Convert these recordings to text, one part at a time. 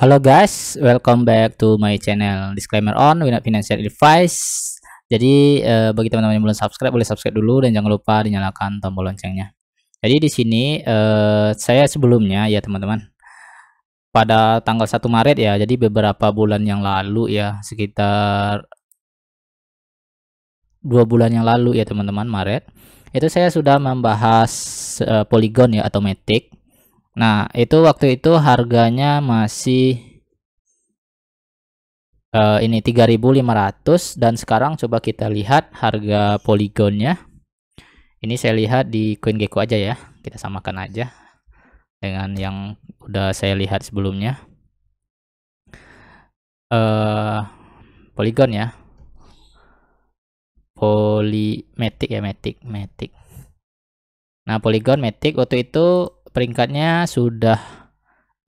Halo guys, welcome back to my channel. Disclaimer on, we not financial advice. Jadi eh, bagi teman-teman yang belum subscribe, boleh subscribe dulu dan jangan lupa dinyalakan tombol loncengnya. Jadi di sini eh, saya sebelumnya ya teman-teman, pada tanggal 1 Maret ya, jadi beberapa bulan yang lalu ya, sekitar dua bulan yang lalu ya teman-teman Maret, itu saya sudah membahas eh, Polygon ya atau Matic Nah, itu waktu itu harganya masih uh, ini 3.500 dan sekarang coba kita lihat harga poligonnya. Ini saya lihat di CoinGecko aja ya. Kita samakan aja dengan yang udah saya lihat sebelumnya. Uh, Polygon ya. Polymatic ya, Matic, Matic. Nah, Polygon Matic waktu itu peringkatnya sudah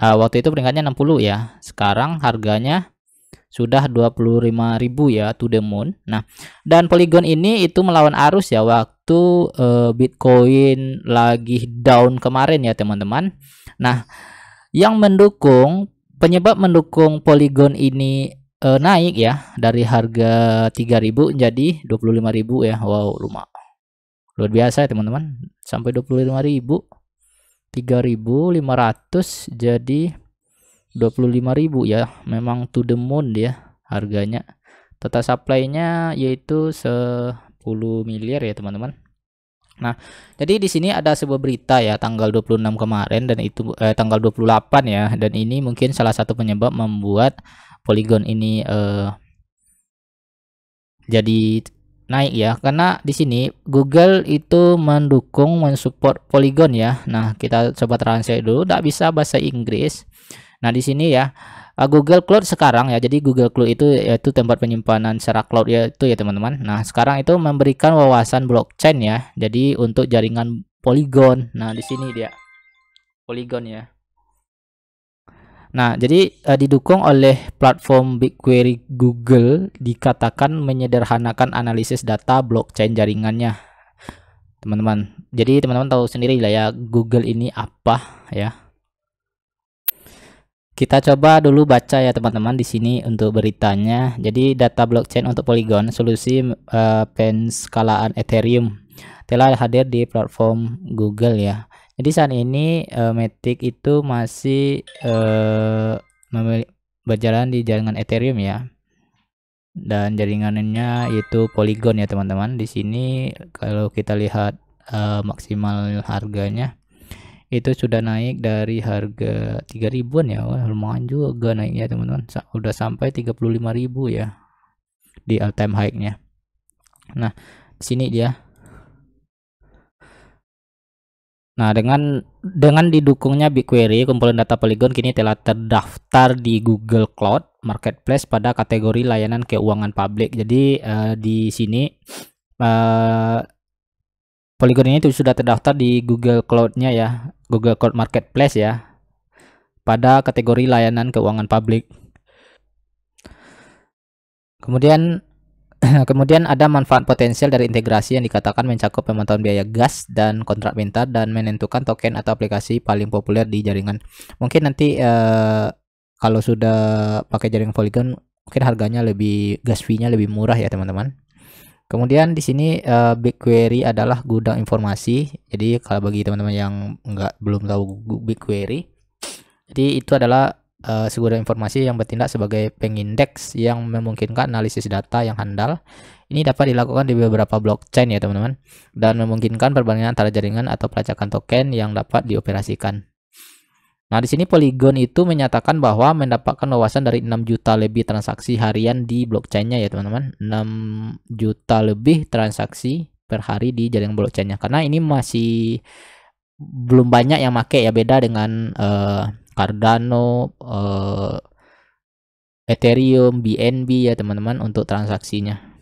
uh, waktu itu peringkatnya 60 ya. Sekarang harganya sudah 25.000 ya to the moon. Nah, dan Polygon ini itu melawan arus ya waktu uh, Bitcoin lagi down kemarin ya, teman-teman. Nah, yang mendukung penyebab mendukung Polygon ini uh, naik ya dari harga 3000 jadi 25.000 ya. Wow, lumayan. Luar biasa ya, teman-teman. Sampai 25.000. 3500 jadi 25000 ya. Memang to the moon dia harganya. Total supply-nya yaitu 10 miliar ya teman-teman. Nah, jadi di sini ada sebuah berita ya tanggal 26 kemarin dan itu eh, tanggal 28 ya. Dan ini mungkin salah satu penyebab membuat Polygon ini eh, jadi naik ya karena di sini Google itu mendukung mensupport Polygon ya. Nah, kita coba translate dulu tidak bisa bahasa Inggris. Nah, di sini ya uh, Google Cloud sekarang ya. Jadi Google Cloud itu yaitu tempat penyimpanan secara cloud ya itu ya teman-teman. Nah, sekarang itu memberikan wawasan blockchain ya. Jadi untuk jaringan Polygon. Nah, di sini dia Polygon ya. Nah, jadi uh, didukung oleh platform BigQuery Google dikatakan menyederhanakan analisis data blockchain jaringannya. Teman-teman. Jadi teman-teman tahu sendiri lah ya Google ini apa ya. Kita coba dulu baca ya teman-teman di sini untuk beritanya. Jadi data blockchain untuk Polygon, solusi uh, penskalaan Ethereum telah hadir di platform Google ya. Jadi saat ini uh, Matic itu masih uh, berjalan di jaringan Ethereum ya. Dan jaringannya itu Polygon ya teman-teman. Di sini kalau kita lihat uh, maksimal harganya itu sudah naik dari harga 3000-an ya. Wah, lumayan juga naiknya teman-teman. Udah sampai 35.000 ya di all time high-nya. Nah, di sini dia Nah, dengan dengan didukungnya BigQuery, kumpulan data Polygon kini telah terdaftar di Google Cloud Marketplace pada kategori layanan keuangan publik. Jadi uh, di sini uh, Polygon ini sudah terdaftar di Google Cloud-nya ya, Google Cloud Marketplace ya, pada kategori layanan keuangan publik. Kemudian Kemudian ada manfaat potensial dari integrasi yang dikatakan mencakup pemantauan biaya gas dan kontrak pintar dan menentukan token atau aplikasi paling populer di jaringan. Mungkin nanti uh, kalau sudah pakai jaringan Polygon mungkin harganya lebih gas fee-nya lebih murah ya teman-teman. Kemudian di sini uh, BigQuery adalah gudang informasi. Jadi kalau bagi teman-teman yang nggak belum tahu BigQuery, jadi itu adalah uh, segudang informasi yang bertindak sebagai pengindeks yang memungkinkan analisis data yang handal. Ini dapat dilakukan di beberapa blockchain ya teman-teman dan memungkinkan perbandingan antara jaringan atau pelacakan token yang dapat dioperasikan. Nah, di sini Polygon itu menyatakan bahwa mendapatkan wawasan dari 6 juta lebih transaksi harian di blockchainnya ya teman-teman. 6 juta lebih transaksi per hari di jaringan blockchainnya. Karena ini masih belum banyak yang make ya beda dengan uh, Cardano, uh, Ethereum, BNB ya teman-teman untuk transaksinya.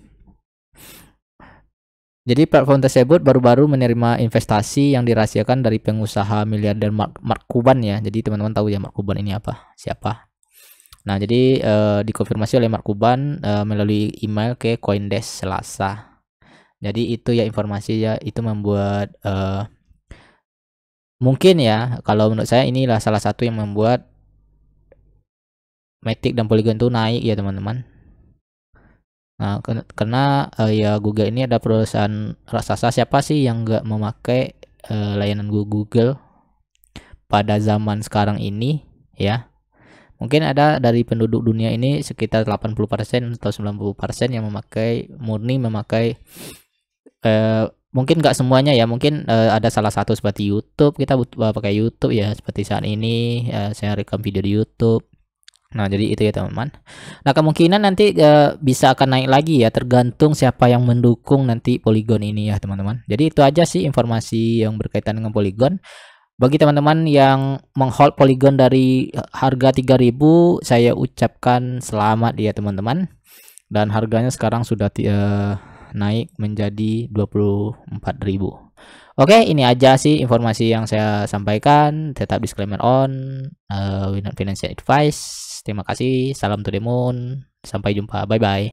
Jadi platform tersebut baru-baru menerima investasi yang dirahasiakan dari pengusaha miliarder Mark, Mark Cuban ya. Jadi teman-teman tahu ya Mark Cuban ini apa? Siapa? Nah, jadi uh, dikonfirmasi oleh Mark Cuban uh, melalui email ke Coindesk Selasa. Jadi itu ya informasi ya itu membuat uh, mungkin ya kalau menurut saya inilah salah satu yang membuat Matic dan Polygon itu naik ya teman-teman. Nah karena uh, ya Google ini ada perusahaan raksasa. Siapa sih yang nggak memakai uh, layanan Google pada zaman sekarang ini ya? Mungkin ada dari penduduk dunia ini sekitar 80% atau 90% yang memakai murni memakai uh, mungkin nggak semuanya ya mungkin uh, ada salah satu seperti YouTube kita butuh pakai YouTube ya seperti saat ini uh, saya rekam video di YouTube. Nah jadi itu ya teman-teman. Nah kemungkinan nanti uh, bisa akan naik lagi ya tergantung siapa yang mendukung nanti Polygon ini ya teman-teman. Jadi itu aja sih informasi yang berkaitan dengan Polygon bagi teman-teman yang menghold Polygon dari harga 3000 saya ucapkan selamat ya teman-teman. Dan harganya sekarang sudah uh, naik menjadi 24.000. Oke, ini aja sih informasi yang saya sampaikan. Tetap disclaimer on. Uh, financial advice. Terima kasih. Salam to the moon. Sampai jumpa. Bye bye.